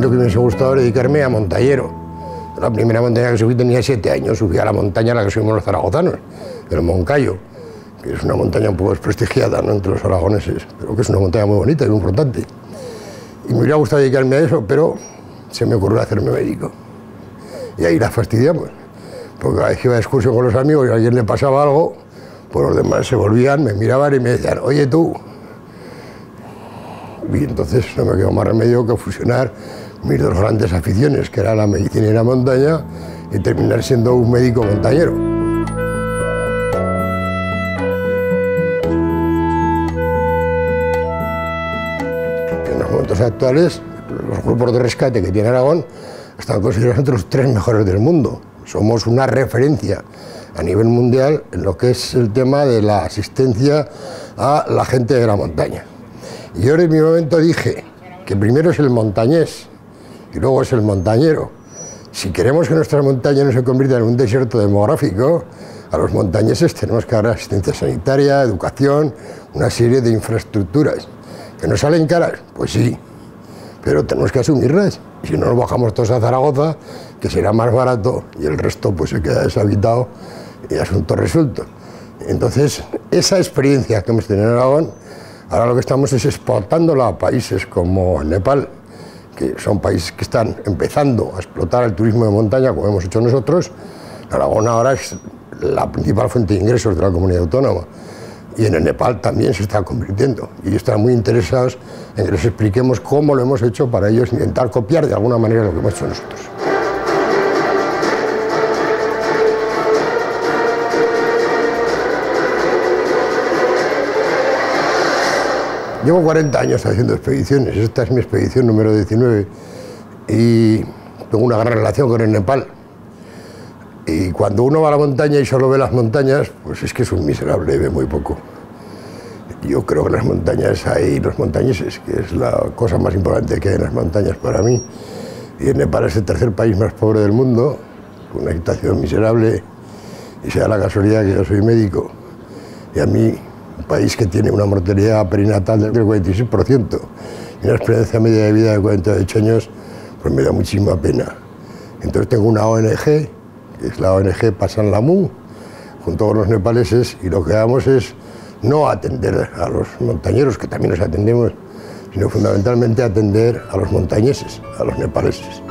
lo que me hubiese gustado era dedicarme a montañero. La primera montaña que subí tenía siete años, subí a la montaña a la que subimos los zaragozanos, el Moncayo, que es una montaña un poco desprestigiada entre los aragoneses, pero que es una montaña muy bonita y muy importante. Y me hubiera gustado dedicarme a eso, pero se me ocurrió hacerme médico. Y ahí la fastidiamos, porque cada vez que iba de excursión con los amigos y a alguien le pasaba algo, pues los demás se volvían, me miraban y me decían, oye tú. Y entonces no me quedó más remedio que fusionar mis dos grandes aficiones, que era la medicina y la montaña, y terminar siendo un médico montañero. En los momentos actuales, los grupos de rescate que tiene Aragón están considerados los tres mejores del mundo. Somos una referencia a nivel mundial en lo que es el tema de la asistencia a la gente de la montaña. Y yo en mi momento dije que primero es el montañés y luego es el montañero. Si queremos que nuestra montaña no se convierta en un desierto demográfico, a los montañeses tenemos que dar asistencia sanitaria, educación, una serie de infraestructuras. ¿Que nos salen caras? Pues sí, pero tenemos que asumirlas. Si no nos bajamos todos a Zaragoza, que será más barato y el resto pues se queda deshabitado y asunto resuelto. Entonces, esa experiencia que hemos tenido en Aragón, ahora lo que estamos es exportándola a países como Nepal, que son países que están empezando a explotar el turismo de montaña, como hemos hecho nosotros. Aragón ahora es la principal fuente de ingresos de la comunidad autónoma. Y en el Nepal también se está convirtiendo. Y están muy interesados en que les expliquemos cómo lo hemos hecho para ellos intentar copiar de alguna manera lo que hemos hecho nosotros. Llevo 40 años haciendo expediciones, esta es mi expedición número 19 y tengo una gran relación con el Nepal. Y cuando uno va a la montaña y solo ve las montañas, pues es que es un miserable, ve muy poco. Yo creo que las montañas hay los montañeses, que es la cosa más importante que hay en las montañas para mí. Y el Nepal es el tercer país más pobre del mundo, con una situación miserable, y sea la casualidad que yo soy médico. Y a mí un país que tiene una mortalidad perinatal del 46% y una experiencia media de vida de 48 años, pues me da muchísima pena. Entonces tengo una ONG, que es la ONG Pasan Lamu, junto con los nepaleses, y lo que damos es no atender a los montañeros, que también los atendemos, sino fundamentalmente atender a los montañeses, a los nepaleses.